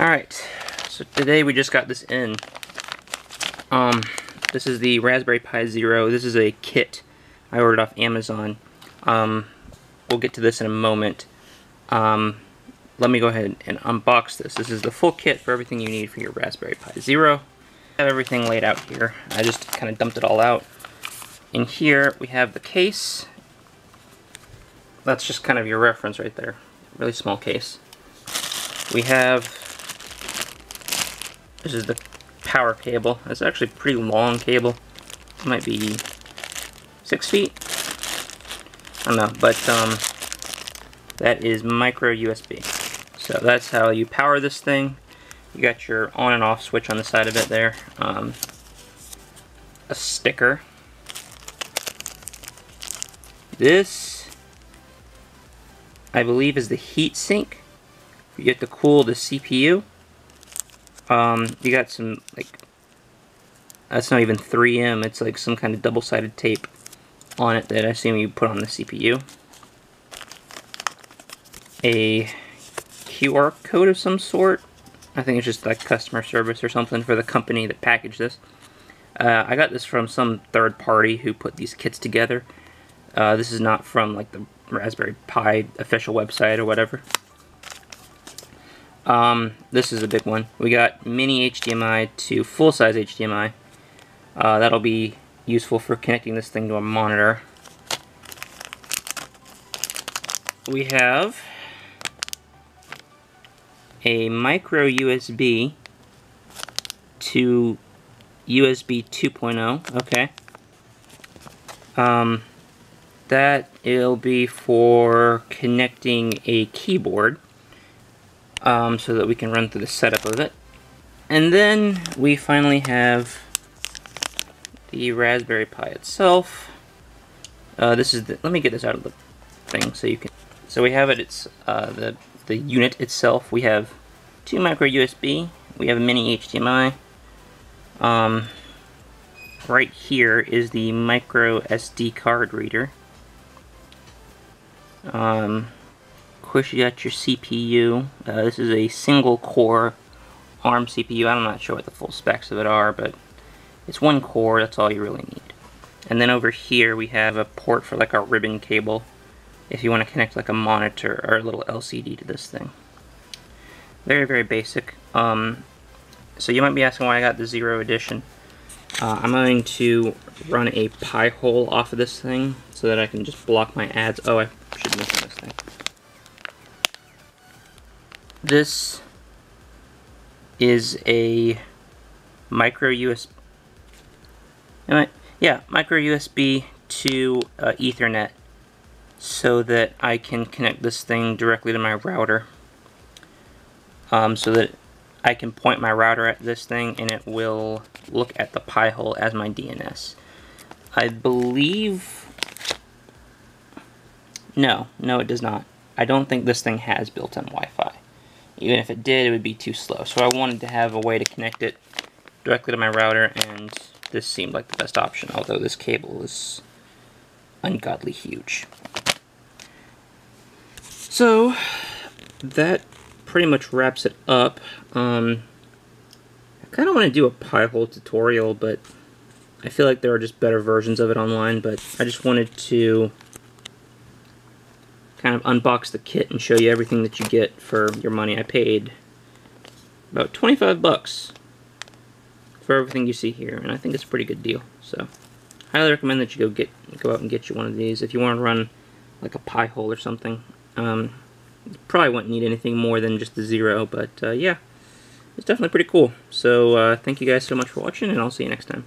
Alright, so today we just got this in. Um, this is the Raspberry Pi Zero. This is a kit I ordered off Amazon. Um, we'll get to this in a moment. Um, let me go ahead and unbox this. This is the full kit for everything you need for your Raspberry Pi Zero. I have everything laid out here. I just kind of dumped it all out. In here we have the case. That's just kind of your reference right there. Really small case. We have this is the power cable. It's actually a pretty long cable. It might be six feet. I don't know, but um, that is micro USB. So that's how you power this thing. You got your on and off switch on the side of it there. Um, a sticker. This, I believe, is the heat sink. You get to cool the CPU. Um, you got some, like, that's not even 3M, it's like some kind of double-sided tape on it that I assume you put on the CPU. A QR code of some sort. I think it's just like customer service or something for the company that packaged this. Uh, I got this from some third party who put these kits together. Uh, this is not from like the Raspberry Pi official website or whatever. Um, this is a big one. We got mini HDMI to full-size HDMI. Uh, that'll be useful for connecting this thing to a monitor. We have a micro USB to USB 2.0. Okay. Um, that it'll be for connecting a keyboard um, so that we can run through the setup of it. And then we finally have the Raspberry Pi itself. Uh, this is the, let me get this out of the thing so you can. So we have it. It's uh, the the unit itself. We have two micro USB. We have a mini HDMI. Um, right here is the micro SD card reader. Um, course you got your CPU. Uh, this is a single core ARM CPU. I'm not sure what the full specs of it are, but it's one core, that's all you really need. And then over here we have a port for like a ribbon cable if you want to connect like a monitor or a little LCD to this thing. Very, very basic. Um, so you might be asking why I got the Zero Edition. Uh, I'm going to run a Pi-hole off of this thing so that I can just block my ads. Oh, I should mention this is a micro USB. Yeah, micro USB to uh, Ethernet so that I can connect this thing directly to my router. Um, so that I can point my router at this thing and it will look at the Pi-hole as my DNS. I believe... No, no it does not. I don't think this thing has built-in Wi-Fi. Even if it did, it would be too slow. So I wanted to have a way to connect it directly to my router, and this seemed like the best option, although this cable is ungodly huge. So, that pretty much wraps it up. Um, I kind of want to do a Pi-hole tutorial, but I feel like there are just better versions of it online, but I just wanted to kind of unbox the kit and show you everything that you get for your money. I paid about 25 bucks for everything you see here, and I think it's a pretty good deal. So, highly recommend that you go get go out and get you one of these if you want to run like a Pi-hole or something. Um, probably wouldn't need anything more than just the zero, but uh, yeah, it's definitely pretty cool. So, uh, thank you guys so much for watching, and I'll see you next time.